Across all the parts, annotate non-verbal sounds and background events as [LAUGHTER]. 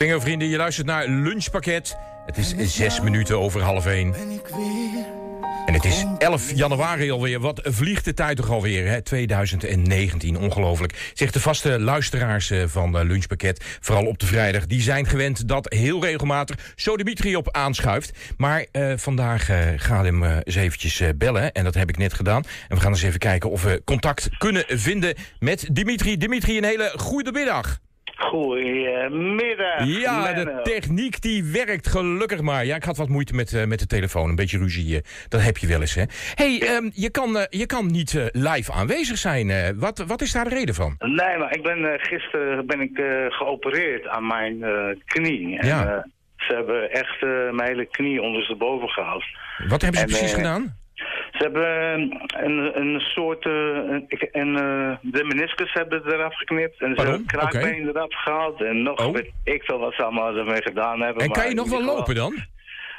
Bingo vrienden, je luistert naar Lunchpakket. Het is zes minuten over half één. En het is 11 januari alweer. Wat vliegt de tijd toch alweer, hè? 2019, ongelooflijk. Zegt de vaste luisteraars eh, van eh, Lunchpakket, vooral op de vrijdag... die zijn gewend dat heel regelmatig zo Dimitri op aanschuift. Maar uh, vandaag uh, gaan we hem eens eventjes bellen. En dat heb ik net gedaan. En we gaan eens even kijken of we contact kunnen vinden met Dimitri. Dimitri, een hele goede middag. Goedemiddag. Ja, de techniek die werkt gelukkig maar. Ja, ik had wat moeite met, uh, met de telefoon. Een beetje ruzie. Uh, dat heb je wel eens, hè? hey, um, je, kan, uh, je kan niet live aanwezig zijn. wat, wat is daar de reden van? Nee, maar ik ben gisteren ben ik geopereerd aan mijn knie. En, ja. ze hebben echt mijn hele knie ondersteboven gehaald. Wat hebben ze En, precies gedaan? Ze hebben een, een soort... Uh, en, uh, de meniscus hebben ze eraf geknipt. En ze hebben kraakbeen eraf gehaald. En nog Oh. weet ik veel wat ze allemaal ermee gedaan hebben. En maar kan je nog wel lopen dan?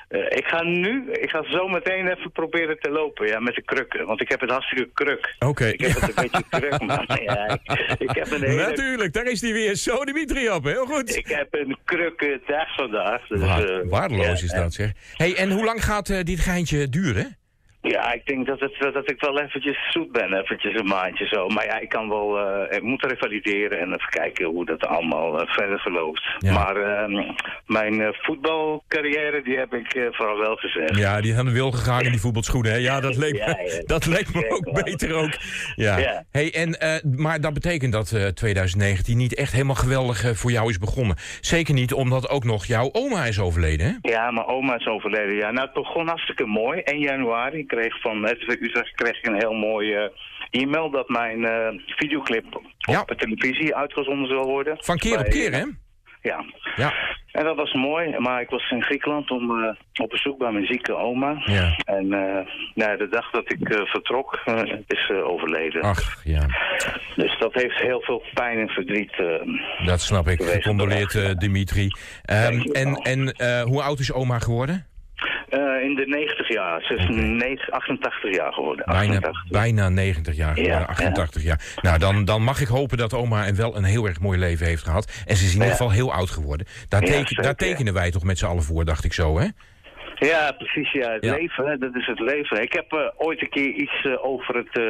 Eh, ik ga nu, ik ga zo meteen even proberen te lopen, ja, met de krukken. Want ik heb het hartstikke kruk. Oké. Ik heb het een beetje kruk, [LAUGHS] man. Ja, ik, ik heb een hele... Natuurlijk, daar is die weer. Zo Dimitri op, heel goed. Ik heb een krukke dag vandaag. Dus, Waar- eh, waardeloos ja, is dat, zeg. hey, en hoe lang gaat eh, dit geintje duren? Ja, ik denk dat, het, dat ik wel eventjes zoet ben, eventjes een maandje zo. Maar ja, ik kan wel, eh, ik moet revalideren en even kijken hoe dat allemaal eh, verder verloopt. Ja. Maar ehm, mijn eh, voetbalcarrière, die heb ik vooral wel gezegd. Ja, die de wil gegaan in die voetbalschoenen. Hè? Ja, dat leek me, Ja, ja. [LAUGHS] dat leek me ook beter ook. Ja. Hey, en, maar dat betekent dat eh, 2019 niet echt helemaal geweldig voor jou is begonnen. Zeker niet omdat ook nog jouw oma is overleden, hè? Ja, mijn oma is overleden. Ja, nou, het begon hartstikke mooi. 1 januari kreeg van RTV Utrecht kreeg ik een heel mooi eh, e-mail dat mijn eh, videoclip op Ja. de televisie uitgezonden zal worden. Van keer op keer, hè? Ja. Ja. En dat was mooi, maar ik was in Griekenland om, eh, op bezoek bij mijn zieke oma. Ja. En eh, nou, de dag dat ik eh, vertrok, eh, is ze overleden. Ach, ja. Dus dat heeft heel veel pijn en verdriet. eh. Dat snap ik. Gecondoleerd, eh, Dimitri. Ehm, en en eh, hoe oud is oma geworden? Eh, in de 90 jaar. Ze is Oké. negen- 88 jaar geworden. Bijna, 88. bijna 90 jaar geworden, Ja, 88 jaar. Nou, dan, dan mag ik hopen dat oma een wel een heel erg mooi leven heeft gehad. En ze is in ieder geval heel oud geworden. Daar, teken- zeker, daar ja. tekenen wij toch met z'n allen voor, dacht ik zo, hè? Ja, precies. Ja, het Ja. leven, hè, dat is het leven. Ik heb eh, ooit een keer iets eh, over, het,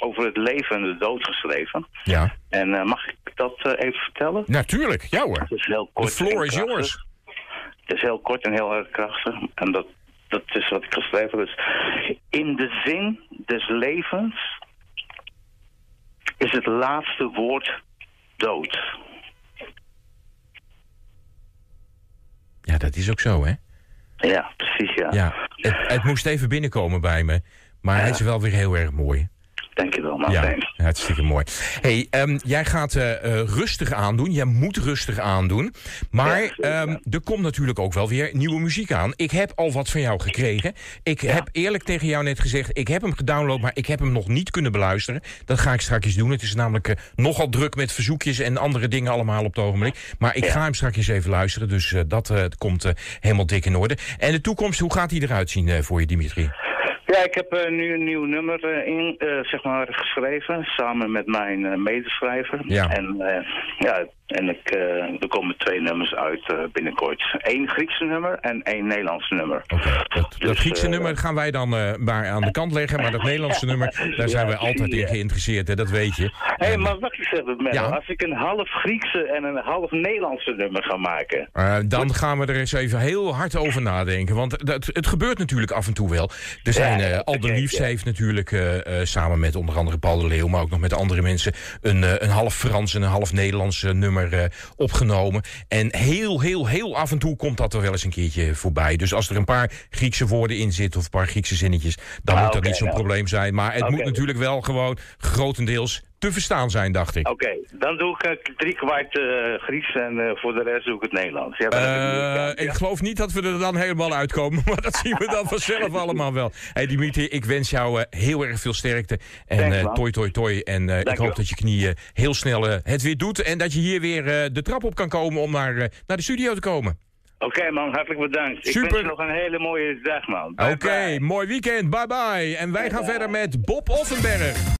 over het leven en de dood geschreven. Ja. En mag ik dat even vertellen? Natuurlijk, ja hoor. Het is heel kort. The floor en is yours. Het is heel kort en heel erg krachtig. En dat, dat is wat ik geschreven heb. Dus in de zin des levens is het laatste woord dood. Ja, dat is ook zo, hè? Ja, precies, ja. Ja. Het, het moest even binnenkomen bij me. Maar Ja. hij is wel weer heel erg mooi. Dankjewel, man. Ja, Thanks. hartstikke mooi. hey, ehm, jij gaat eh, eh, rustig aandoen. Jij moet rustig aandoen. Maar Ja, ehm, er komt natuurlijk ook wel weer nieuwe muziek aan. Ik heb al wat van jou gekregen. Ik heb eerlijk tegen jou net gezegd... ik heb hem gedownload, maar ik heb hem nog niet kunnen beluisteren. Dat ga ik straks doen. Het is namelijk eh, nogal druk met verzoekjes... en andere dingen allemaal op het ogenblik. Maar ik Ja. ga hem straks even luisteren. Dus dat komt helemaal dik in orde. En de toekomst, hoe gaat die eruit zien voor je, Dimitri? Ja, ik heb eh, nu een nieuw nummer eh, in, eh, zeg maar, geschreven. Samen met mijn medeschrijver. Ja. En, ja, en ik, eh, er komen twee nummers uit eh, binnenkort. Eén Griekse nummer en één Nederlands nummer. Dat, dat Dus, Griekse eh, nummer gaan wij dan maar aan de kant leggen. Maar dat Nederlandse nummer, daar zijn Ja, wij altijd in geïnteresseerd. Hè, dat weet je. Hé, hey, maar even, Menno. Ja. Als ik een half Griekse en een half Nederlandse nummer ga maken... dan gaan we er eens even heel hard over nadenken. Want dat, het gebeurt natuurlijk af en toe wel. Er zijn Ja, Liefs heeft natuurlijk samen met onder andere Paul de Leeuw... maar ook nog met andere mensen een, een half Frans en een half Nederlands eh, nummer eh, opgenomen. En heel, heel, heel af en toe komt dat er wel eens een keertje voorbij. Dus als er een paar Griekse woorden in zitten of een paar Griekse zinnetjes... dan Ah, moet dat niet zo'n probleem zijn. Maar het moet natuurlijk wel gewoon grotendeels te verstaan zijn, dacht ik. Oké, dan doe ik eh, drie kwart eh, Grieks en eh, voor de rest doe ik het Nederlands. Ja, ik ik geloof niet dat we er dan helemaal uitkomen, [LAUGHS] maar dat zien we dan [LAUGHS] vanzelf allemaal wel. Hey Dimitri, ik wens jou heel erg veel sterkte. En toi toi toi. En ik hoop wel. dat je knieën heel snel het weer doet. En dat je hier weer de trap op kan komen om naar, naar de studio te komen. Oké man, hartelijk bedankt. Ik Super. wens je nog een hele mooie dag man. Oké, mooi weekend. Bye bye. En wij gaan bye. verder met Bob Offenberg.